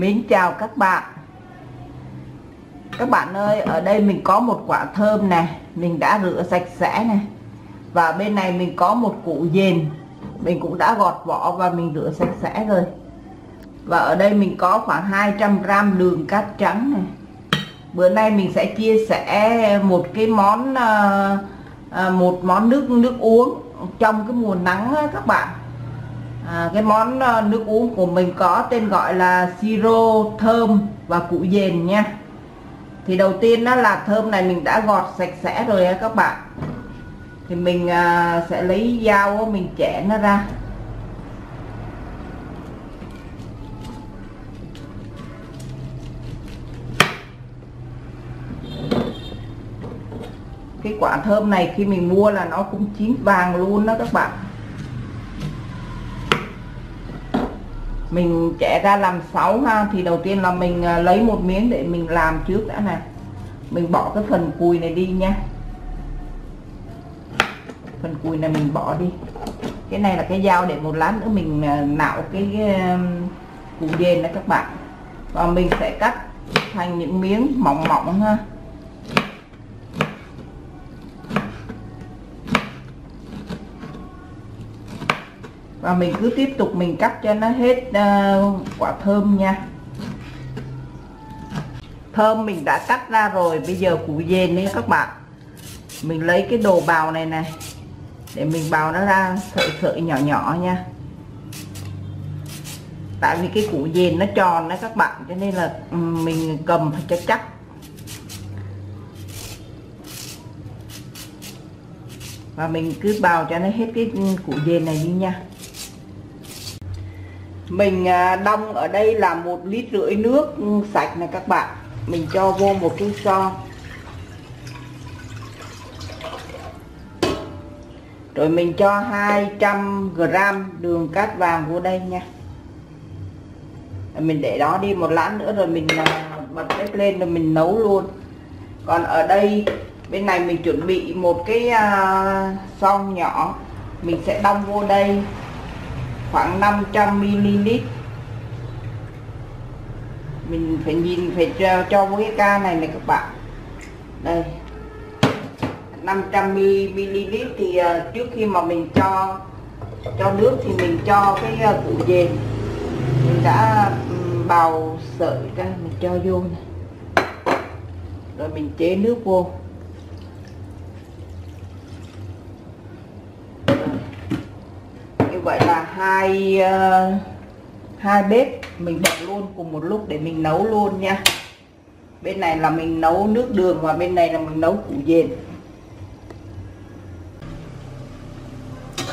Mến chào các bạn. Các bạn ơi, ở đây mình có một quả thơm này Mình đã rửa sạch sẽ này Và bên này mình có một củ dền, Mình cũng đã gọt vỏ và mình rửa sạch sẽ rồi. Và ở đây mình có khoảng 200g đường cát trắng này Bữa nay mình sẽ chia sẻ một cái món ờ, ờ, Một món nước nước uống Trong cái mùa nắng các bạn à, cái món ờ, nước uống của mình có tên gọi là siro thơm và củ dền nha. Thì đầu tiên đó là thơm này mình đã gọt sạch sẽ rồi các bạn. Thì mình à, sẽ lấy dao mình chẻ nó ra. Cái quả thơm này khi mình mua là nó cũng chín vàng luôn đó các bạn. Mình chẻ ra làm 6 ha, thì đầu tiên là mình à, lấy một miếng để mình làm trước đã nè. Mình bỏ cái phần cùi này đi nha. Phần cùi này mình bỏ đi. Cái này là cái dao để một lát nữa mình à, nạo cái à, củ dền đó các bạn. Và mình sẽ cắt thành những miếng mỏng mỏng ha. Và mình cứ tiếp tục mình cắt cho nó hết uh, quả thơm nha. Thơm mình đã cắt ra rồi bây giờ củ dền đi các bạn. Mình lấy cái đồ bào này này để mình bào nó ra sợi sợi nhỏ nhỏ nha. Tại vì cái củ dền nó tròn đó các bạn cho nên là mình cầm phải cho chắc. Và mình cứ bào cho nó hết cái củ dền này đi nha mình à, đong ở đây là một lít rưỡi nước sạch này các bạn. Mình cho vô một cái son rồi mình cho 200 g đường cát vàng vô đây nha. Mình để đó đi một lát nữa rồi mình à, bật bếp lên rồi mình nấu luôn. Còn ở đây bên này mình chuẩn bị một cái à, uh, son nhỏ. Mình sẽ đong vô đây khoảng 500 ml mình phải nhìn phải cho, cho với cái ca này này các bạn. Đây. 500 ml thì à, trước khi mà mình cho cho nước thì mình cho cái à, củ dền. Mình đã bào sợi ra mình cho vô này. rồi mình chế nước vô vậy là hai uh, hai bếp mình bật luôn cùng một lúc để mình nấu luôn nha. Bên này là mình nấu nước đường và bên này là mình nấu củ dền.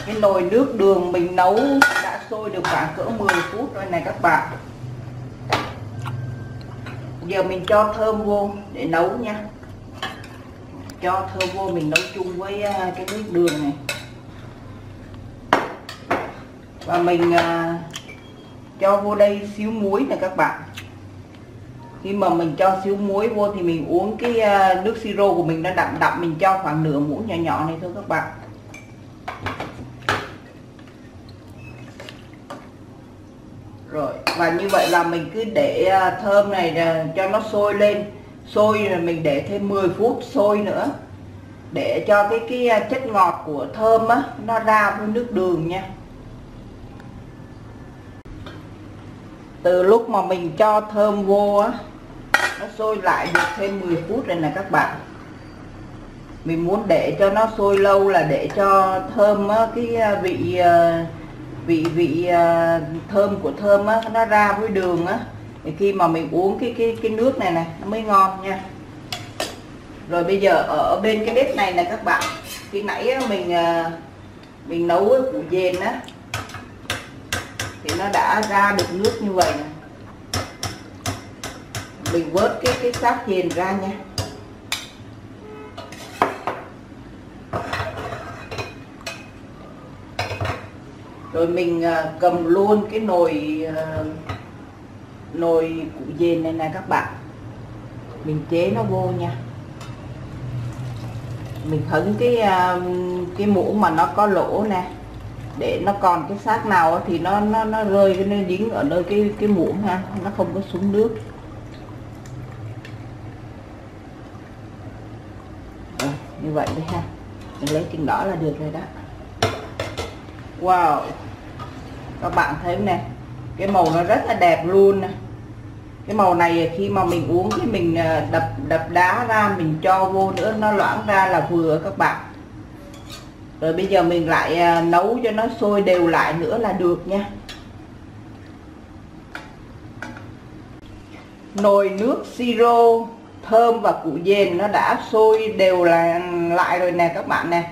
Cái nồi nước đường mình nấu đã sôi được khoảng cỡ 10 phút rồi này các bạn. Giờ mình cho thơm vô để nấu nha. Cho thơm vô mình nấu chung với ờ, cái nước đường này và mình à, cho vô đây xíu muối nè các bạn. Khi mà mình cho xíu muối vô thì mình uống cái à, nước siro của mình đã đậm đậm mình cho khoảng nửa muỗng nhỏ nhỏ này thôi các bạn. Rồi và như vậy là mình cứ để à, thơm này à, cho nó sôi lên. Sôi rồi mình để thêm 10 phút sôi nữa. Để cho cái cái à, chất ngọt của thơm á nó ra với nước đường nha. Từ lúc mà mình cho thơm vô á nó sôi lại được thêm 10 phút rồi nè các bạn. Mình muốn để cho nó sôi lâu là để cho thơm á, cái à, à, vị vị vị thơm của thơm á, nó ra với đường á. Thì khi mà mình uống cái cái cái nước này này nó mới ngon nha. Rồi bây giờ ở bên cái bếp này nè các bạn. Khi nãy mình mình nấu củ dền á nó đã ra được nước như vậy này. mình vớt cái cái xác hiền ra nha. Rồi mình à, cầm luôn cái nồi à, nồi củ dền này nè các bạn. Mình chế nó vô nha. Mình hứng cái à, cái muỗng mà nó có lỗ nè để nó còn cái xác nào thì nó nó nó rơi cái nó dính ở nơi cái cái muỗng ha nó không có xuống nước. À, như vậy đi ha. Mình lấy chừng đỏ là được rồi đó. Wow. Các bạn thấy nè? Cái màu nó rất là đẹp luôn nè. Cái màu này khi mà mình uống thì mình ờ, đập đập đá ra mình cho vô nữa nó loãng ra là vừa các bạn rồi bây giờ mình lại à, nấu cho nó sôi đều lại nữa là được nha. Nồi nước siro, thơm và củ dền nó đã sôi đều là, lại rồi nè các bạn nè.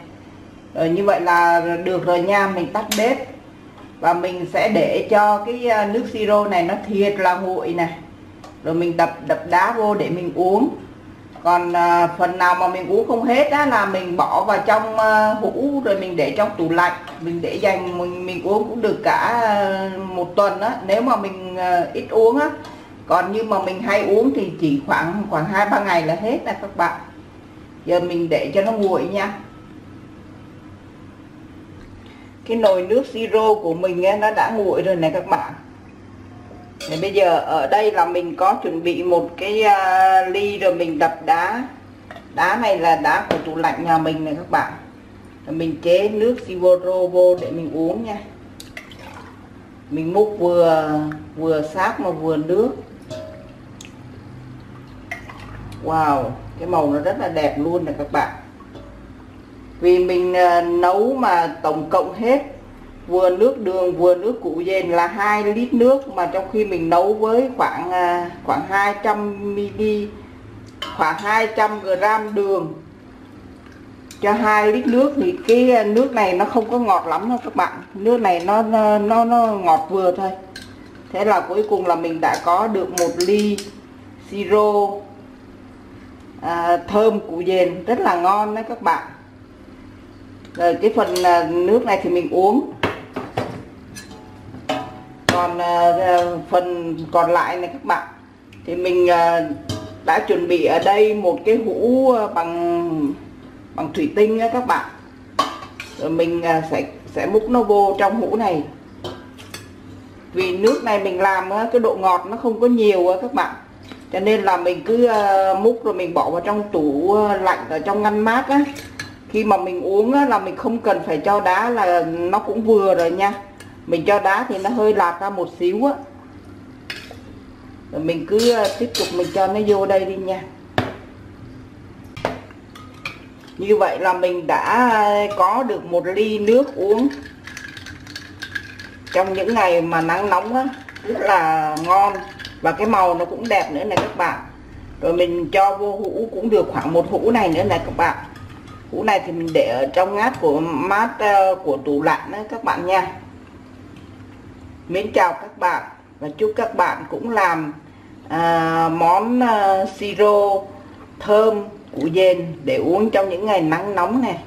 Rồi như vậy là được rồi nha, mình tắt bếp. Và mình sẽ để cho cái à, nước siro này nó thiệt là nguội nè. Rồi mình đập đập đá vô để mình uống còn à, phần nào mà mình uống không hết á là mình bỏ vào trong à, hũ rồi mình để trong tủ lạnh. Mình để dành mình, mình uống cũng được cả à, một tuần á. Nếu mà mình à, ít uống á. Còn như mà mình hay uống thì chỉ khoảng khoảng hai ba ngày là hết nè các bạn. Giờ mình để cho nó nguội nha. Cái nồi nước siro của mình nó đã nguội rồi này các bạn thì bây giờ ở đây là mình có chuẩn bị một cái uh, ly rồi mình đập đá. Đá này là đá của tủ lạnh nhà mình này các bạn. Rồi mình chế nước sivoro vô để mình uống nha. Mình múc vừa vừa sát mà vừa nước. Wow cái màu nó rất là đẹp luôn này các bạn. Vì mình uh, nấu mà tổng cộng hết vừa nước đường vừa nước củ dền là 2 lít nước mà trong khi mình nấu với khoảng à, khoảng 200 ml khoảng 200 g đường. Cho 2 lít nước thì cái à, nước này nó không có ngọt lắm đâu các bạn. Nước này nó nó nó, ngọt vừa thôi. Thế là cuối cùng là mình đã có được một ly siro à, thơm củ dền. Rất là ngon đấy các bạn. Rồi cái phần à, nước này thì mình uống còn ờ, ờ, phần còn lại này các bạn thì mình ờ, đã chuẩn bị ở đây một cái hũ bằng bằng thủy tinh á các bạn. Rồi mình sẽ sẽ múc nó vô trong hũ này. Vì nước này mình làm cái độ ngọt nó không có nhiều các bạn. Cho nên là mình cứ múc rồi mình bỏ vào trong tủ lạnh ở trong ngăn mát á. Khi mà mình uống á, là mình không cần phải cho đá là nó cũng vừa rồi nha mình cho đá thì nó hơi lạc ra một xíu á. Rồi mình cứ ờ, tiếp tục mình cho nó vô đây đi nha. Như vậy là mình đã có được một ly nước uống. Trong những ngày mà nắng nóng á, rất là ngon và cái màu nó cũng đẹp nữa này các bạn. Rồi mình cho vô hũ cũng được khoảng một hũ này nữa này các bạn. Hũ này thì mình để ở trong ngát của mát ờ, của tủ lạnh đó các bạn nha. Mến chào các bạn và chúc các bạn cũng làm à, món à, siro thơm của dền để uống trong những ngày nắng nóng này.